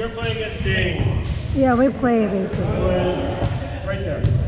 We're playing against Ding. Yeah, we play basically. Right there.